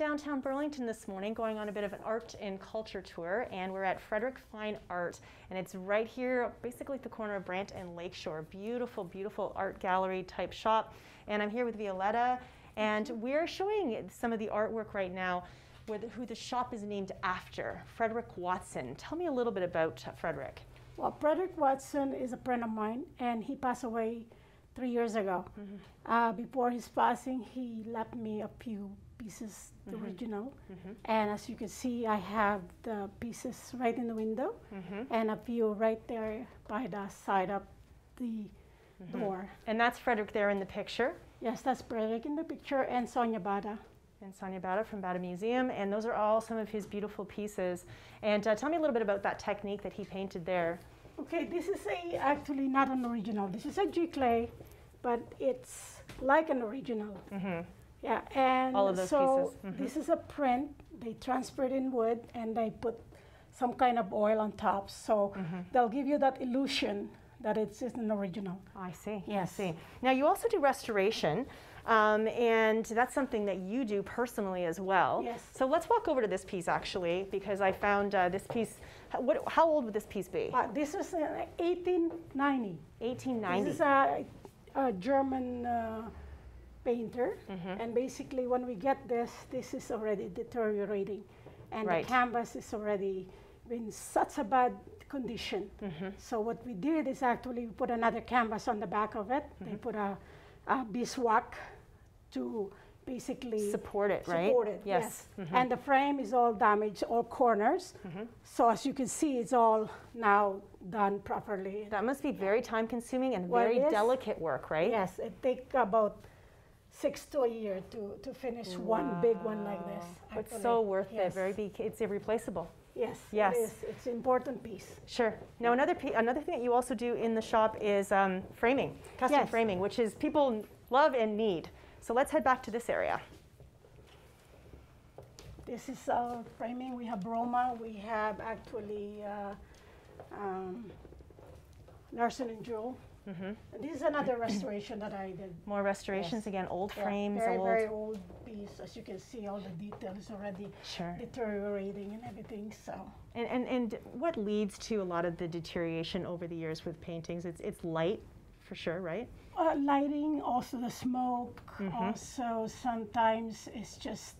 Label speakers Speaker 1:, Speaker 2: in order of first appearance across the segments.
Speaker 1: downtown Burlington this morning, going on a bit of an art and culture tour, and we're at Frederick Fine Art, and it's right here, basically at the corner of Brant and Lakeshore. Beautiful, beautiful art gallery type shop, and I'm here with Violeta, and we're showing some of the artwork right now with who the shop is named after, Frederick Watson. Tell me a little bit about Frederick.
Speaker 2: Well, Frederick Watson is a friend of mine, and he passed away three years ago. Mm-hmm. Uh, before his passing, he left me a few pieces, the mm-hmm. original. Mm-hmm. And as you can see, I have the pieces right in the window mm-hmm. and a few right there by the side of the mm-hmm. door.
Speaker 1: And that's Frederick there in the picture?
Speaker 2: Yes, that's Frederick in the picture and Sonia Bada.
Speaker 1: And Sonia Bada from Bada Museum. And those are all some of his beautiful pieces. And uh, tell me a little bit about that technique that he painted there.
Speaker 2: Okay, this is a actually not an original. This is a giclée, but it's like an original. Mm-hmm. Yeah, and
Speaker 1: all of those
Speaker 2: so
Speaker 1: pieces.
Speaker 2: Mm-hmm. this is a print. They transfer it in wood and they put some kind of oil on top, so mm-hmm. they'll give you that illusion that it's just an original.
Speaker 1: I see.
Speaker 2: Yes.
Speaker 1: I see. Now you also do restoration. Um, and that's something that you do personally as well.
Speaker 2: Yes.
Speaker 1: So let's walk over to this piece actually, because I found uh, this piece. What, how old would this piece be?
Speaker 2: Uh, this is uh, 1890.
Speaker 1: 1890.
Speaker 2: This is a, a German uh, painter, mm-hmm. and basically when we get this, this is already deteriorating, and right. the canvas is already in such a bad condition. Mm-hmm. So what we did is actually we put another canvas on the back of it. Mm-hmm. They put a, a beeswax to basically
Speaker 1: support it,
Speaker 2: right?
Speaker 1: Support
Speaker 2: it, yes. yes. Mm-hmm. And the frame is all damaged, all corners. Mm-hmm. So as you can see, it's all now done properly.
Speaker 1: That must be very time consuming and well, very delicate work, right?
Speaker 2: Yes, it takes about six to a year to, to finish wow. one big one like this.
Speaker 1: Actually. It's so worth yes. it. Very big. It's irreplaceable.
Speaker 2: Yes.
Speaker 1: Yes.
Speaker 2: It is. It's an important piece.
Speaker 1: Sure. Now another another thing that you also do in the shop is um, framing, custom yes. framing, which is people love and need. So let's head back to this area.
Speaker 2: This is our framing. We have Roma. We have actually uh, um, Larson and Jewell. Mm-hmm. This is another restoration that I did.
Speaker 1: More restorations yes. again, old
Speaker 2: yeah,
Speaker 1: frames,
Speaker 2: very,
Speaker 1: old.
Speaker 2: Very old piece. As you can see, all the details already
Speaker 1: sure.
Speaker 2: deteriorating and everything. So.
Speaker 1: And, and and what leads to a lot of the deterioration over the years with paintings? It's it's light, for sure, right?
Speaker 2: Uh, lighting, also the smoke. Mm-hmm. Also, sometimes it's just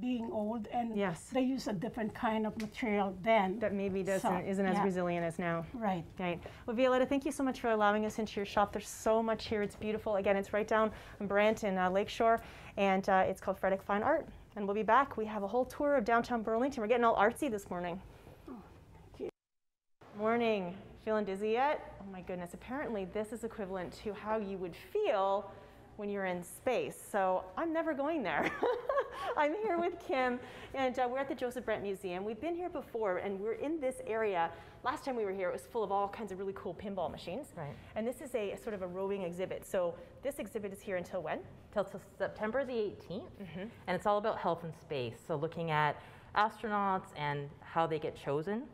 Speaker 2: being old and
Speaker 1: yes.
Speaker 2: they use a different kind of material then.
Speaker 1: That maybe doesn't so, isn't as yeah. resilient as now.
Speaker 2: Right.
Speaker 1: Right. Well, Violeta, thank you so much for allowing us into your shop. There's so much here. It's beautiful. Again, it's right down on Brant in uh, Lakeshore, and uh, it's called Frederick Fine Art. And we'll be back. We have a whole tour of downtown Burlington. We're getting all artsy this morning.
Speaker 2: Oh, thank you.
Speaker 1: Morning. Feeling dizzy yet? Oh my goodness. Apparently, this is equivalent to how you would feel when you're in space. So I'm never going there. I'm here with Kim, and uh, we're at the Joseph Brant Museum. We've been here before, and we're in this area. Last time we were here, it was full of all kinds of really cool pinball machines.
Speaker 3: Right.
Speaker 1: And this is a, a sort of a roving exhibit. So this exhibit is here until when?
Speaker 3: Till September the 18th, mm-hmm. and it's all about health and space. So looking at astronauts and how they get chosen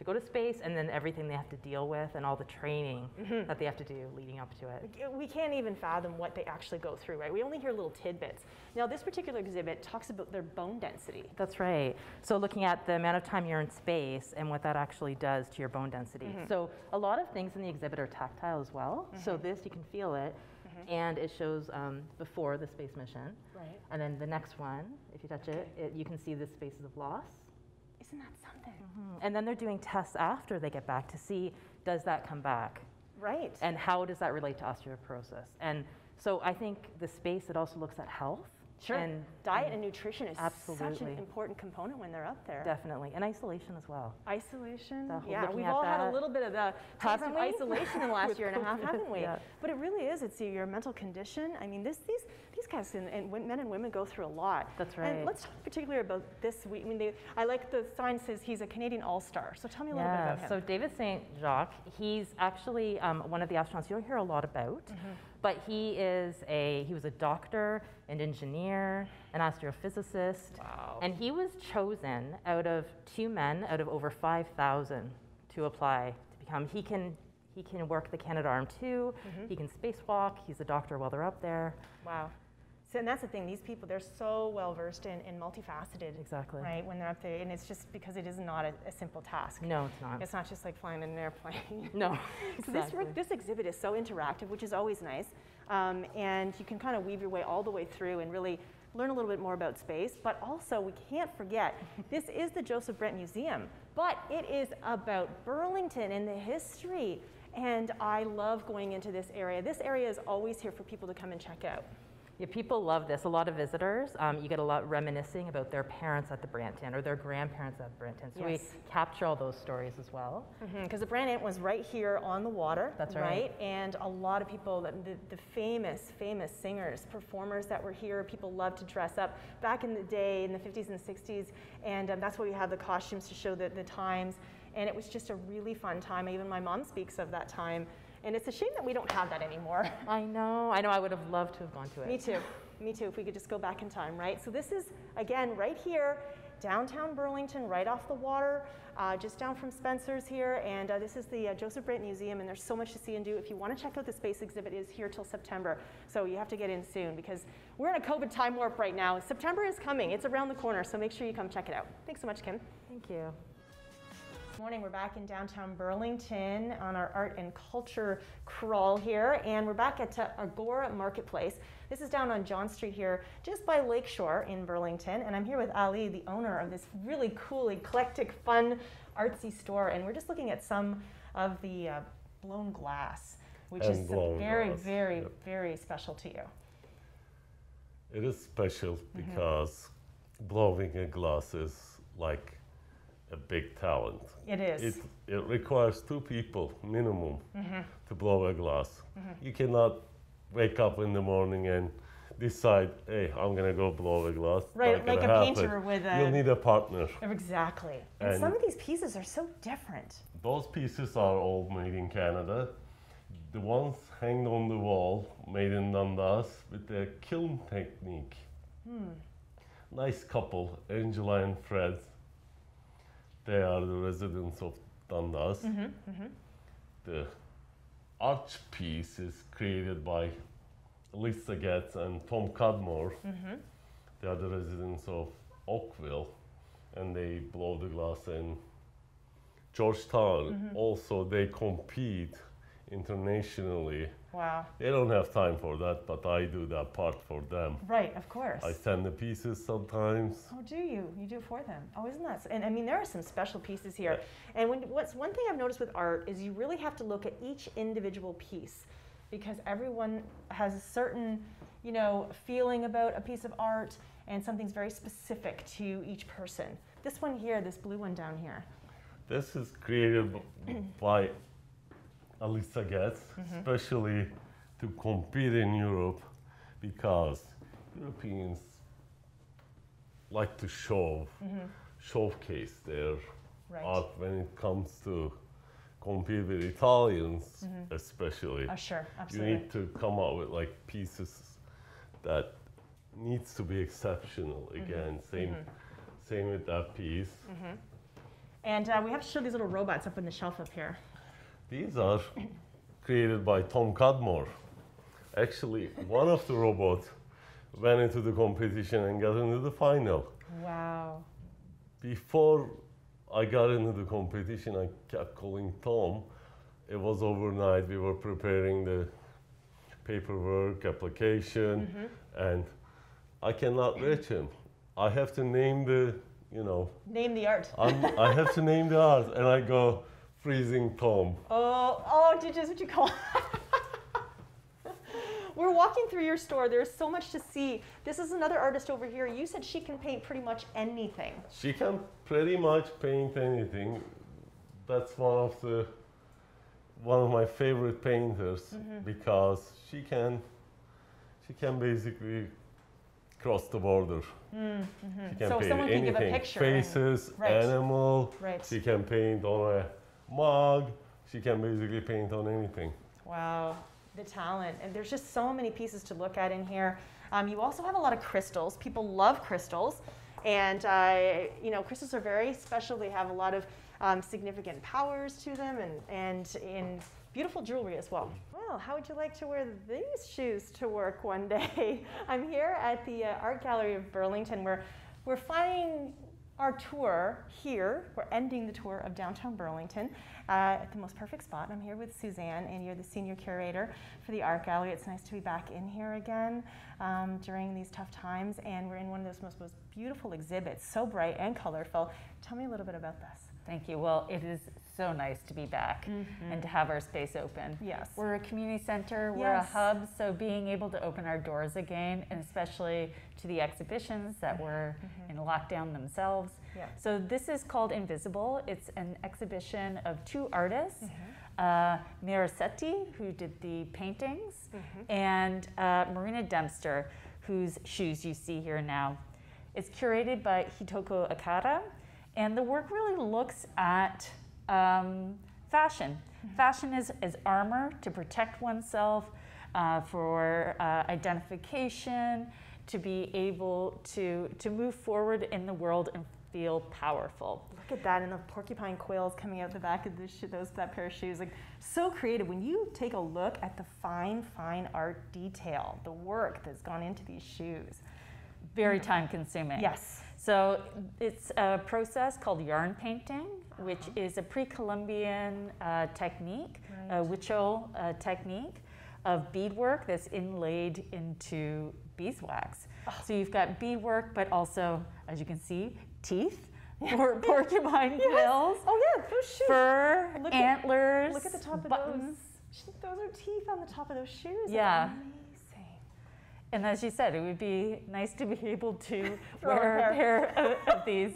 Speaker 3: to go to space and then everything they have to deal with and all the training mm-hmm. that they have to do leading up to it.
Speaker 1: We can't even fathom what they actually go through, right? We only hear little tidbits. Now, this particular exhibit talks about their bone density.
Speaker 3: That's right. So, looking at the amount of time you're in space and what that actually does to your bone density. Mm-hmm. So, a lot of things in the exhibit are tactile as well. Mm-hmm. So, this you can feel it. Mm-hmm. And it shows um, before the space mission.
Speaker 1: Right.
Speaker 3: And then the next one, if you touch okay. it, it, you can see the spaces of loss.
Speaker 1: Isn't that something?
Speaker 3: Mm-hmm. And then they're doing tests after they get back to see does that come back?
Speaker 1: Right.
Speaker 3: And how does that relate to osteoporosis? And so I think the space, it also looks at health
Speaker 1: Sure.
Speaker 3: And
Speaker 1: diet and nutrition is
Speaker 3: absolutely.
Speaker 1: such an important component when they're up there.
Speaker 3: Definitely. And isolation as well.
Speaker 1: Isolation? yeah, we've all had a little bit of the
Speaker 3: haven't
Speaker 1: isolation in the last year and a half, haven't we?
Speaker 3: Yeah.
Speaker 1: But it really is. It's your mental condition. I mean, this, these these guys and, and, men and women go through a lot.
Speaker 3: That's right.
Speaker 1: And let's talk particularly about this week. I mean, they, I like the sign says he's a Canadian All-Star. So tell me a little
Speaker 3: yeah,
Speaker 1: bit about him.
Speaker 3: So David St. Jacques, he's actually um, one of the astronauts you don't hear a lot about. Mm-hmm. But he is a he was a doctor, an engineer, an astrophysicist,
Speaker 1: wow.
Speaker 3: and he was chosen out of two men out of over 5,000 to apply to become. He can he can work the Canadarm2. Mm-hmm. He can spacewalk. He's a doctor while they're up there.
Speaker 1: Wow. So, and that's the thing, these people, they're so well versed in, in multifaceted.
Speaker 3: Exactly.
Speaker 1: Right, when they're up there. And it's just because it is not a, a simple task.
Speaker 3: No, it's not.
Speaker 1: It's not just like flying in an airplane.
Speaker 3: no.
Speaker 1: so this, this exhibit is so interactive, which is always nice. Um, and you can kind of weave your way all the way through and really learn a little bit more about space. But also, we can't forget, this is the Joseph Brant Museum, but it is about Burlington and the history. And I love going into this area. This area is always here for people to come and check out.
Speaker 3: Yeah, people love this. A lot of visitors, um, you get a lot reminiscing about their parents at the Brant Inn or their grandparents at Brant Inn. So yes. we capture all those stories as well.
Speaker 1: Because mm-hmm, the Brant Inn was right here on the water.
Speaker 3: That's
Speaker 1: right.
Speaker 3: right.
Speaker 1: And a lot of people, the, the famous, famous singers, performers that were here, people loved to dress up back in the day in the 50s and 60s. And um, that's why we have the costumes to show the, the times. And it was just a really fun time. Even my mom speaks of that time and it's a shame that we don't have that anymore.
Speaker 3: I know. I know. I would have loved to have gone to it.
Speaker 1: Me too. Me too. If we could just go back in time, right? So this is again right here, downtown Burlington, right off the water, uh, just down from Spencer's here. And uh, this is the uh, Joseph Brant Museum, and there's so much to see and do. If you want to check out the space exhibit, it is here till September. So you have to get in soon because we're in a COVID time warp right now. September is coming. It's around the corner. So make sure you come check it out. Thanks so much, Kim.
Speaker 3: Thank you
Speaker 1: morning. We're back in downtown Burlington on our art and culture crawl here, and we're back at Agora Marketplace. This is down on John Street here, just by Lakeshore in Burlington, and I'm here with Ali, the owner of this really cool, eclectic, fun, artsy store, and we're just looking at some of the uh, blown glass, which
Speaker 4: and
Speaker 1: is very, glass. very, yep. very special to you.
Speaker 4: It is special mm-hmm. because mm-hmm. blowing a glass is like a big talent.
Speaker 1: It is.
Speaker 4: It, it requires two people minimum mm-hmm. to blow a glass. Mm-hmm. You cannot wake up in the morning and decide, hey, I'm gonna go blow a glass.
Speaker 1: Right, like a
Speaker 4: happen.
Speaker 1: painter with a.
Speaker 4: You'll need a partner.
Speaker 1: Exactly. And, and, some of these pieces are so different.
Speaker 4: Those pieces are all made in Canada. The ones hanged on the wall, made in Dundas with the kiln technique. Hmm. Nice couple, Angela and Fred they are the residents of Dundas. Mm-hmm, mm-hmm. The arch piece is created by Lisa Getz and Tom Cudmore. Mm-hmm. They are the residents of Oakville, and they blow the glass in Georgetown. Mm-hmm. Also, they compete internationally
Speaker 1: Wow.
Speaker 4: They don't have time for that, but I do that part for them.
Speaker 1: Right, of course.
Speaker 4: I send the pieces sometimes.
Speaker 1: Oh, do you? You do it for them? Oh, isn't that? And I mean, there are some special pieces here. And when, what's one thing I've noticed with art is you really have to look at each individual piece because everyone has a certain, you know, feeling about a piece of art, and something's very specific to each person. This one here, this blue one down here.
Speaker 4: This is created by Alisa gets, mm-hmm. especially to compete in Europe, because Europeans like to show, mm-hmm. showcase their right. art when it comes to compete with Italians, mm-hmm. especially.
Speaker 1: Oh, sure, absolutely.
Speaker 4: You need to come up with like pieces that needs to be exceptional. Mm-hmm. Again, same, mm-hmm. same with that piece.
Speaker 1: Mm-hmm. And uh, we have to show these little robots up on the shelf up here.
Speaker 4: These are created by Tom Cudmore. Actually, one of the robots went into the competition and got into the final.
Speaker 1: Wow.
Speaker 4: Before I got into the competition, I kept calling Tom. It was overnight. We were preparing the paperwork, application, mm-hmm. and I cannot reach him. I have to name the, you know.
Speaker 1: Name the art.
Speaker 4: i have to name the art. And I go, freezing Tom.
Speaker 1: Oh, oh, did you, what you call We're walking through your store. There's so much to see. This is another artist over here. You said she can paint pretty much anything.
Speaker 4: She can pretty much paint anything. That's one of the one of my favorite painters mm-hmm. because she can she can basically cross the border. Mm-hmm. She can
Speaker 1: so
Speaker 4: paint anything. Faces, right. animal.
Speaker 1: Right.
Speaker 4: She can paint on a mug. She can basically paint on anything.
Speaker 1: Wow, the talent. And there's just so many pieces to look at in here. Um, you also have a lot of crystals. People love crystals. And, uh, you know, crystals are very special. They have a lot of um, significant powers to them and, and in beautiful jewelry as well. Well, how would you like to wear these shoes to work one day? I'm here at the uh, Art Gallery of Burlington where we're finding our tour here. We're ending the tour of downtown Burlington uh, at the most perfect spot. I'm here with Suzanne, and you're the senior curator for the art gallery. It's nice to be back in here again um, during these tough times, and we're in one of those most, most beautiful exhibits, so bright and colorful. Tell me a little bit about this.
Speaker 5: Thank you. Well, it is so nice to be back mm-hmm. and to have our space open.
Speaker 1: Yes.
Speaker 5: We're a community center, we're yes. a hub, so being able to open our doors again, and especially to the exhibitions that mm-hmm. were mm-hmm. in lockdown themselves. Yeah. So this is called Invisible. It's an exhibition of two artists. Mm-hmm. Uh, Mira who did the paintings, mm-hmm. and uh, Marina Dempster, whose shoes you see here now. It's curated by Hitoko Akata, and the work really looks at um, fashion. Fashion is, is armor to protect oneself, uh, for uh, identification, to be able to, to move forward in the world and feel powerful.
Speaker 1: Look at that, and the porcupine quills coming out the back of the those that pair of shoes. Like so creative. When you take a look at the fine, fine art detail, the work that's gone into these shoes.
Speaker 5: Very mm. time consuming.
Speaker 1: Yes.
Speaker 5: So it's a process called yarn painting, which uh-huh. is a pre-Columbian uh, technique, right. a huichol uh, technique of beadwork that's inlaid into beeswax. Oh. So you've got beadwork, but also, as you can see, teeth. Or porcupine yes. quills.
Speaker 1: Oh yeah, those shoes.
Speaker 5: Fur, look antlers.
Speaker 1: At, look at the top of buttons. those. Those are teeth on the top of those shoes.
Speaker 5: Yeah. And as you said, it would be nice to be able to wear a pair of, of these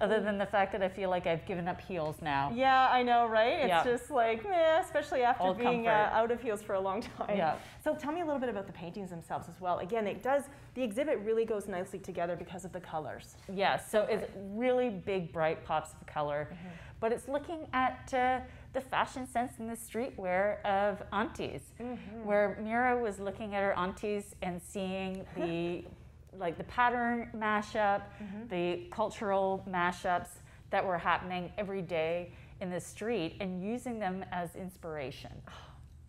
Speaker 5: other than the fact that I feel like I've given up heels now.
Speaker 1: Yeah, I know, right? It's yeah. just like, eh, especially after Old being uh, out of heels for a long time.
Speaker 5: Yeah.
Speaker 1: So tell me a little bit about the paintings themselves as well. Again, it does, the exhibit really goes nicely together because of the colors.
Speaker 5: Yeah, so it's really big, bright pops of color, mm-hmm. but it's looking at uh, the fashion sense and the streetwear of aunties, mm-hmm. where Mira was looking at her aunties and seeing the like the pattern mashup, mm-hmm. the cultural mashups that were happening every day in the street and using them as inspiration. Oh,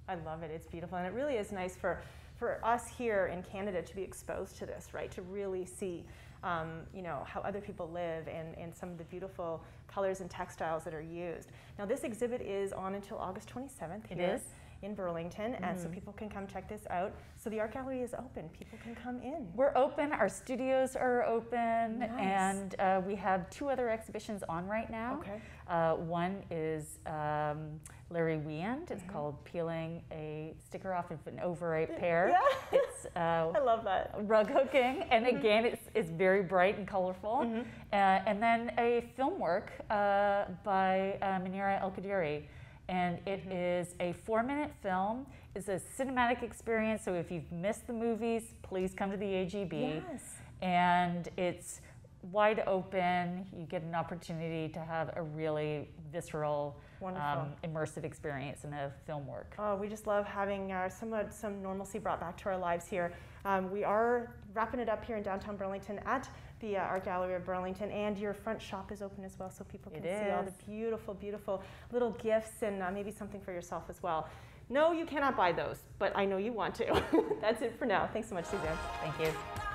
Speaker 1: I love it. It's beautiful. And it really is nice for, for us here in Canada to be exposed to this, right? To really see, um, you know, how other people live and, and some of the beautiful colors and textiles that are used. Now, this exhibit is on until August 27th.
Speaker 5: It here. is
Speaker 1: in Burlington, mm-hmm. and so mm-hmm. people can come check this out. So the art gallery is open; people can come in.
Speaker 5: We're open. Our studios are open, nice. and uh, we have two other exhibitions on right now.
Speaker 1: Okay.
Speaker 5: Uh, one is um, Larry Weand. It's mm-hmm. called "Peeling a Sticker Off of an Overripe Pear."
Speaker 1: Yeah. It's uh, I love that
Speaker 5: rug hooking, and mm-hmm. again, it's it's very bright and colorful. Mm-hmm. Uh, and then a film work uh, by uh, Monira Al Qadiri and it mm-hmm. is a four minute film. It's a cinematic experience, so if you've missed the movies, please come to the AGB.
Speaker 1: Yes.
Speaker 5: And it's wide open. You get an opportunity to have a really visceral, um, immersive experience in a film work.
Speaker 1: Oh, we just love having uh, somewhat some normalcy brought back to our lives here. Um, we are wrapping it up here in downtown Burlington at the uh, Art Gallery of Burlington, and your front shop is open as well, so people can see all the beautiful, beautiful little gifts and uh, maybe something for yourself as well. No, you cannot buy those, but I know you want to. That's it for now. Thanks so much, Suzanne.
Speaker 5: Thank you.